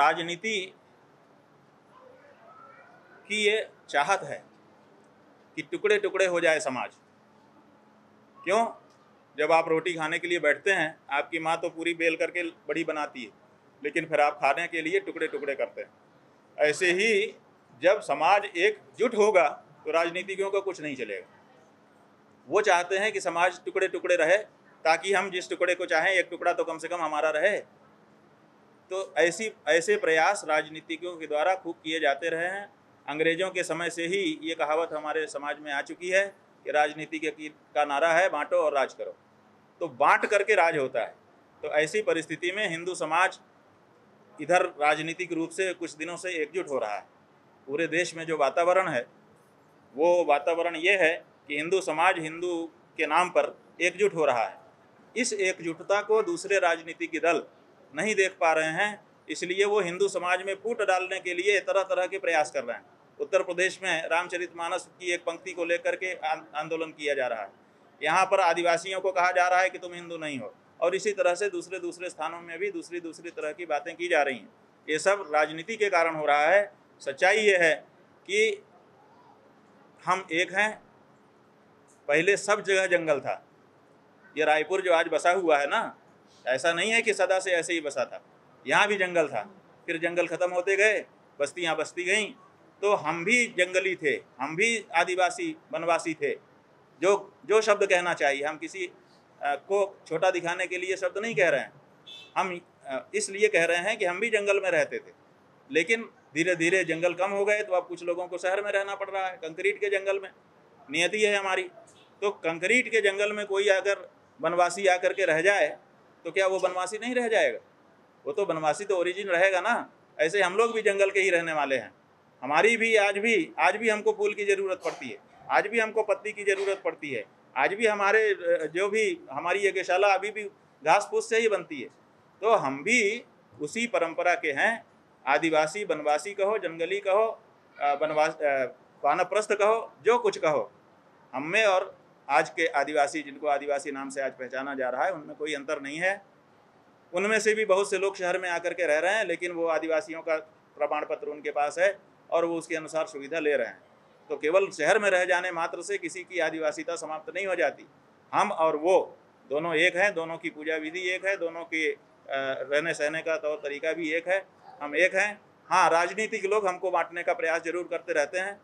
राजनीति की ये चाहत है कि टुकड़े टुकड़े हो जाए समाज। क्यों? जब आप रोटी खाने के लिए बैठते हैं, आपकी माँ तो पूरी बेल करके बड़ी बनाती है, लेकिन फिर आप खाने के लिए टुकड़े टुकड़े करते हैं। ऐसे ही जब समाज एकजुट होगा तो राजनीतिज्ञों का कुछ नहीं चलेगा। वो चाहते हैं कि समाज टुकड़े टुकड़े रहे, ताकि हम जिस टुकड़े को चाहें, एक टुकड़ा तो कम से कम हमारा रहे। तो ऐसी, ऐसे प्रयास राजनीतिज्ञों के द्वारा खूब किए जाते रहे हैं। अंग्रेज़ों के समय से ही ये कहावत हमारे समाज में आ चुकी है कि राजनीति के, का नारा है, बांटो और राज करो। तो बांट करके राज होता है। तो ऐसी परिस्थिति में हिंदू समाज इधर राजनीतिक रूप से कुछ दिनों से एकजुट हो रहा है। पूरे देश में जो वातावरण है, वो वातावरण ये है कि हिंदू समाज हिंदू के नाम पर एकजुट हो रहा है। इस एकजुटता को दूसरे राजनीतिक दल नहीं देख पा रहे हैं, इसलिए वो हिंदू समाज में फूट डालने के लिए तरह तरह के प्रयास कर रहे हैं। उत्तर प्रदेश में रामचरितमानस की एक पंक्ति को लेकर के आंदोलन किया जा रहा है। यहाँ पर आदिवासियों को कहा जा रहा है कि तुम हिंदू नहीं हो, और इसी तरह से दूसरे दूसरे स्थानों में भी दूसरी दूसरी तरह की बातें की जा रही हैं। ये सब राजनीति के कारण हो रहा है। सच्चाई ये है कि हम एक हैं, पहले सब जगह जंगल था। ये रायपुर जो आज बसा हुआ है ना ऐसा नहीं है कि सदा से ऐसे ही बसा था। यहाँ भी जंगल था। फिर जंगल ख़त्म होते गए, बस्तियाँ बस्ती गईं। तो हम भी जंगली थे, हम भी आदिवासी, वनवासी थे। जो जो शब्द कहना चाहिए, हम किसी को छोटा दिखाने के लिए शब्द नहीं कह रहे हैं। हम इसलिए कह रहे हैं कि हम भी जंगल में रहते थे। लेकिन धीरे धीरे जंगल कम हो गए तो अब कुछ लोगों को शहर में रहना पड़ रहा है, कंक्रीट के जंगल में। नियति है हमारी। तो कंक्रीट के जंगल में कोई अगर वनवासी आकर के रह जाए तो क्या वो वनवासी नहीं रह जाएगा? वो तो वनवासी तो ओरिजिन रहेगा ना। ऐसे हम लोग भी जंगल के ही रहने वाले हैं। हमारी भी आज भी आज भी हमको फूल की ज़रूरत पड़ती है। आज भी हमको पत्ती की ज़रूरत पड़ती है। आज भी हमारे, जो भी हमारी यज्ञशाला अभी भी घास फूस से ही बनती है। तो हम भी उसी परंपरा के हैं। आदिवासी, वनवासी कहो, जंगली कहो वनवास वानप्रस्थ कहो, जो कुछ कहो। हम में और आज के आदिवासी, जिनको आदिवासी नाम से आज पहचाना जा रहा है, उनमें कोई अंतर नहीं है। उनमें से भी बहुत से लोग शहर में आकर के रह रहे हैं, लेकिन वो आदिवासियों का प्रमाण पत्र उनके पास है और वो उसके अनुसार सुविधा ले रहे हैं। तो केवल शहर में रह जाने मात्र से किसी की आदिवासीता समाप्त नहीं हो जाती। हम और वो दोनों एक हैं, दोनों की पूजा विधि एक है, दोनों के रहने सहने का तौर तरीका भी एक है, हम एक हैं। हाँ राजनीतिक लोग हमको बांटने का प्रयास ज़रूर करते रहते हैं,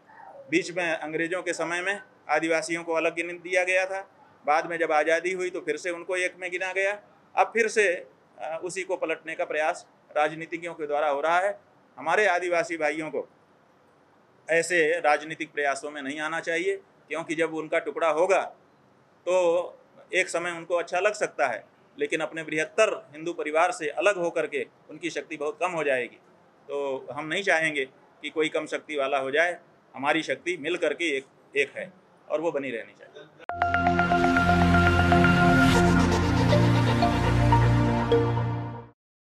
बीच में अंग्रेज़ों के समय में। आदिवासियों को अलग गिन दिया गया था। बाद में जब आज़ादी हुई तो फिर से उनको एक में गिना गया। अब फिर से उसी को पलटने का प्रयास राजनीतिज्ञों के द्वारा हो रहा है। हमारे आदिवासी भाइयों को ऐसे राजनीतिक प्रयासों में नहीं आना चाहिए, क्योंकि जब उनका टुकड़ा होगा तो एक समय उनको अच्छा लग सकता है, लेकिन अपने बृहत्तर हिंदू परिवार से अलग होकर के उनकी शक्ति बहुत कम हो जाएगी। तो हम नहीं चाहेंगे कि कोई कम शक्ति वाला हो जाए। हमारी शक्ति मिल करके एक एक है। और वो बनी रहनी चाहिए।